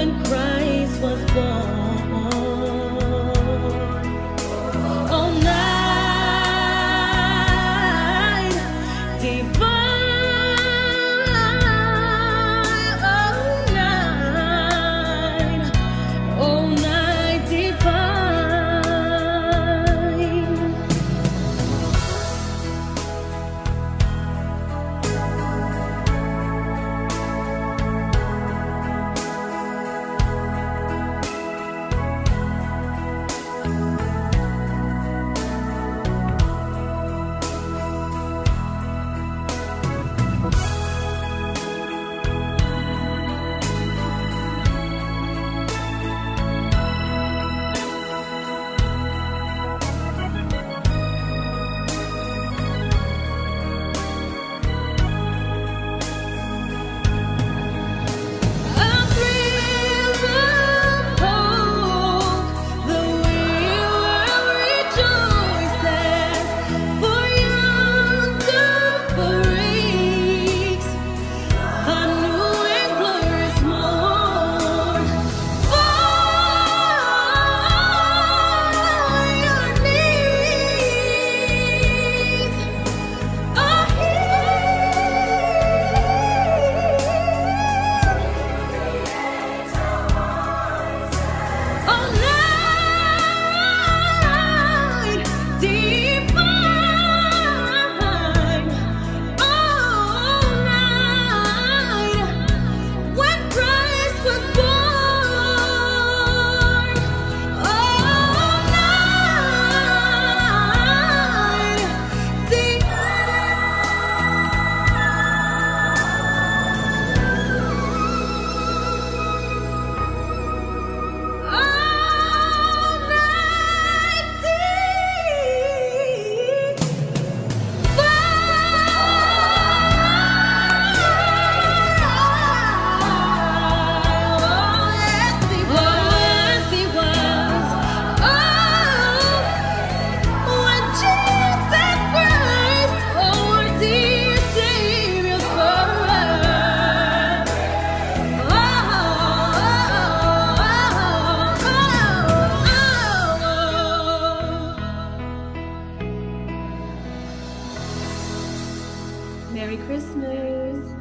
And cry. Merry Christmas.